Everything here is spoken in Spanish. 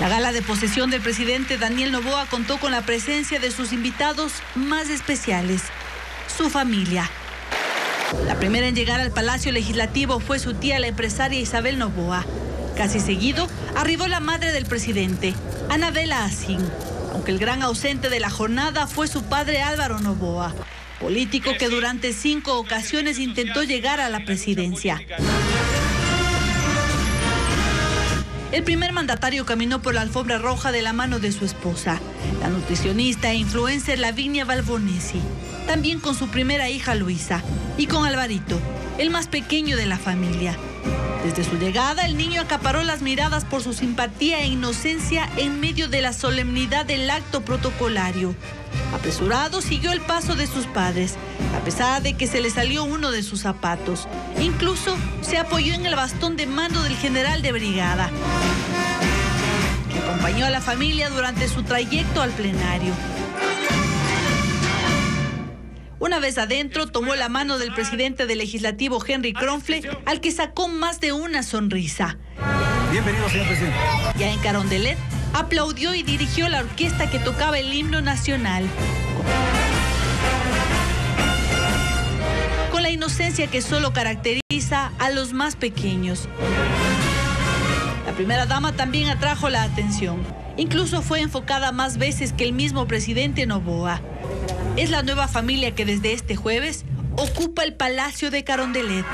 La gala de posesión del presidente Daniel Novoa contó con la presencia de sus invitados más especiales, su familia. La primera en llegar al Palacio Legislativo fue su tía, la empresaria Isabel Novoa. Casi seguido, arribó la madre del presidente, Anabela Asín, aunque el gran ausente de la jornada fue su padre Álvaro Novoa, político que durante cinco ocasiones intentó llegar a la presidencia. El primer mandatario caminó por la alfombra roja de la mano de su esposa, la nutricionista e influencer Lavinia Balbonesi, también con su primera hija Luisa y con Alvarito, el más pequeño de la familia. Desde su llegada, el niño acaparó las miradas por su simpatía e inocencia en medio de la solemnidad del acto protocolario. Apresurado siguió el paso de sus padres, a pesar de que se le salió uno de sus zapatos. Incluso se apoyó en el bastón de mando del general de brigada, que acompañó a la familia durante su trayecto al plenario. Una vez adentro, tomó la mano del presidente del legislativo Henry Kronfle, al que sacó más de una sonrisa. Bienvenido, señor presidente. Ya en Carondelet, aplaudió y dirigió la orquesta que tocaba el himno nacional. Con la inocencia que solo caracteriza a los más pequeños. La primera dama también atrajo la atención. Incluso fue enfocada más veces que el mismo presidente Novoa. Es la nueva familia que desde este jueves ocupa el Palacio de Carondelet.